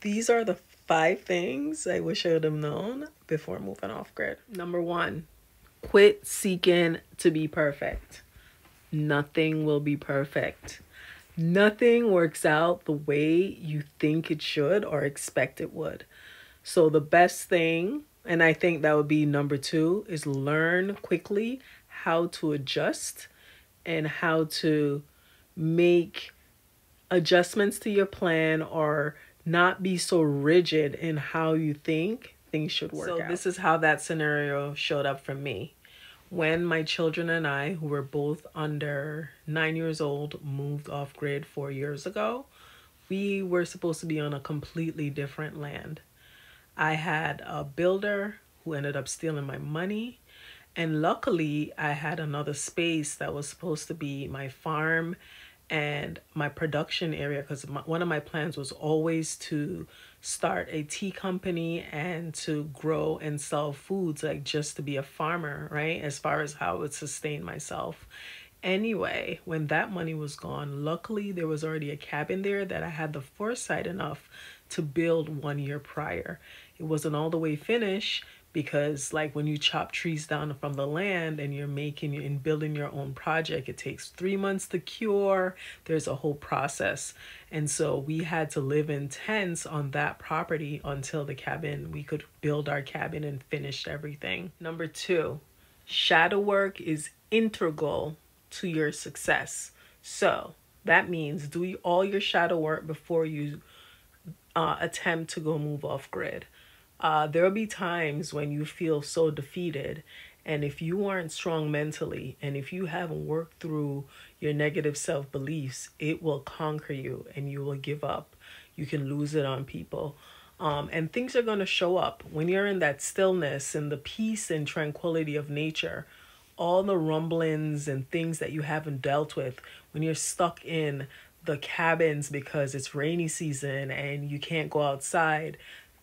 these are the five things I wish I would have known before moving off grid. Number one, quit seeking to be perfect. Nothing will be perfect. Nothing works out the way you think it should or expect it would. So, the best thing, and I think that would be number two, is learn quickly how to adjust and how to make adjustments to your plan or not be so rigid in how you think things should work so out. this is how that scenario showed up for me when my children and i who were both under nine years old moved off grid four years ago we were supposed to be on a completely different land i had a builder who ended up stealing my money and luckily i had another space that was supposed to be my farm and my production area because one of my plans was always to start a tea company and to grow and sell foods like just to be a farmer right as far as how it would sustain myself. Anyway when that money was gone luckily there was already a cabin there that i had the foresight enough to build one year prior. It wasn't all the way finished because like when you chop trees down from the land and you're making and building your own project it takes three months to cure. There's a whole process. And so we had to live in tents on that property until the cabin we could build our cabin and finish everything. Number two shadow work is integral to your success. So that means do all your shadow work before you uh, attempt to go move off grid uh, there will be times when you feel so defeated. And if you aren't strong mentally, and if you haven't worked through your negative self beliefs, it will conquer you and you will give up. You can lose it on people. Um, and things are going to show up when you're in that stillness and the peace and tranquility of nature. All the rumblings and things that you haven't dealt with when you're stuck in the cabins because it's rainy season and you can't go outside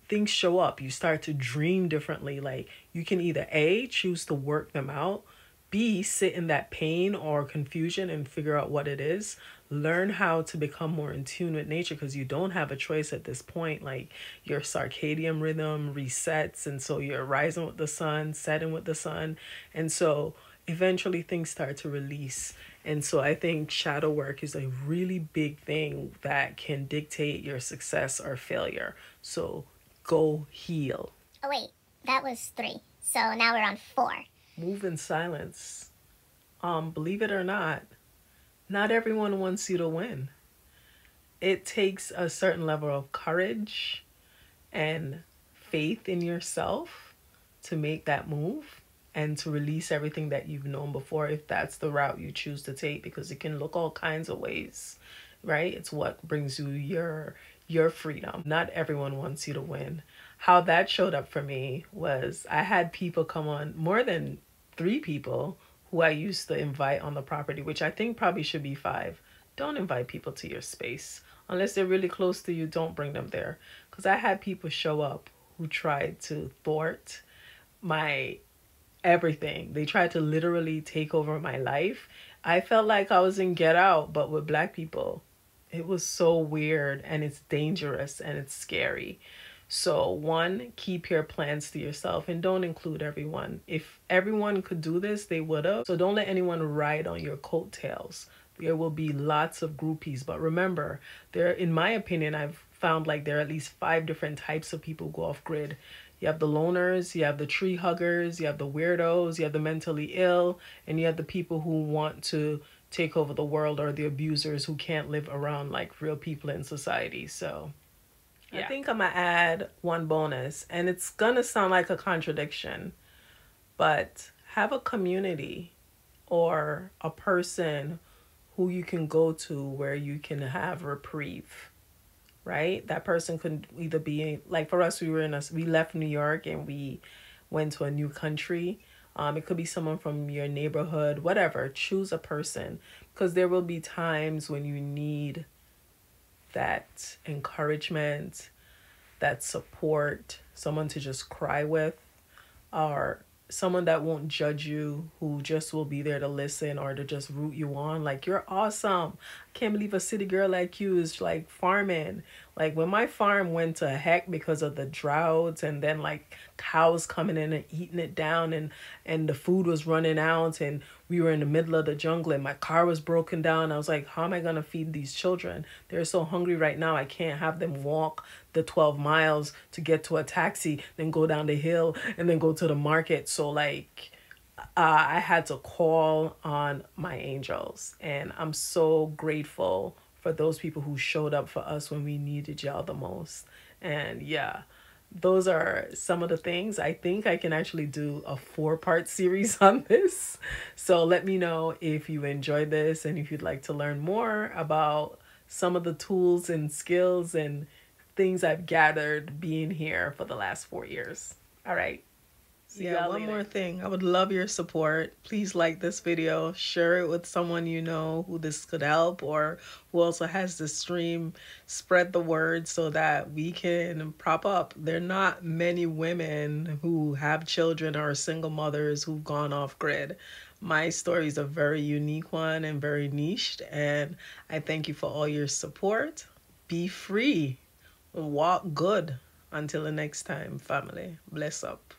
things show up. You start to dream differently. Like you can either A, choose to work them out, B, sit in that pain or confusion and figure out what it is. Learn how to become more in tune with nature because you don't have a choice at this point. Like your circadian rhythm resets, and so you're rising with the sun, setting with the sun. And so eventually things start to release. And so I think shadow work is a really big thing that can dictate your success or failure. So go heal. Oh, wait, that was three. So now we're on four. Move in silence. Um, believe it or not, not everyone wants you to win. It takes a certain level of courage and faith in yourself to make that move and to release everything that you've known before if that's the route you choose to take because it can look all kinds of ways right it's what brings you your your freedom. Not everyone wants you to win. How that showed up for me was I had people come on, more than three people who I used to invite on the property, which I think probably should be five. Don't invite people to your space. Unless they're really close to you, don't bring them there. Because I had people show up who tried to thwart my everything. They tried to literally take over my life. I felt like I was in Get Out, but with black people. It was so weird and it's dangerous and it's scary. So, one, keep your plans to yourself and don't include everyone. If everyone could do this, they would have. So, don't let anyone ride on your coattails. There will be lots of groupies, but remember, there, in my opinion, I've found like there are at least five different types of people go off grid. You have the loners, you have the tree huggers, you have the weirdos, you have the mentally ill, and you have the people who want to take over the world or the abusers who can't live around like real people in society. So yeah. I think I'm gonna add one bonus, and it's gonna sound like a contradiction, but have a community or a person who you can go to where you can have reprieve right that person could either be like for us we were in a we left new york and we went to a new country um, it could be someone from your neighborhood, whatever. Choose a person because there will be times when you need that encouragement, that support, someone to just cry with, or someone that won't judge you, who just will be there to listen or to just root you on. Like, you're awesome. Can't believe a city girl like you is like farming. Like when my farm went to heck because of the droughts and then like cows coming in and eating it down and and the food was running out and we were in the middle of the jungle and my car was broken down. I was like, how am I going to feed these children? They're so hungry right now. I can't have them walk the 12 miles to get to a taxi, then go down the hill and then go to the market. So like uh, I had to call on my angels and I'm so grateful for those people who showed up for us when we needed y'all the most. And yeah, those are some of the things. I think I can actually do a four part series on this. So let me know if you enjoyed this and if you'd like to learn more about some of the tools and skills and things I've gathered being here for the last four years. All right. See yeah, one later. more thing. I would love your support. Please like this video, share it with someone you know who this could help or who also has the stream. Spread the word so that we can prop up. There are not many women who have children or single mothers who've gone off grid. My story is a very unique one and very niched, and I thank you for all your support. Be free, walk good. Until the next time, family. Bless up.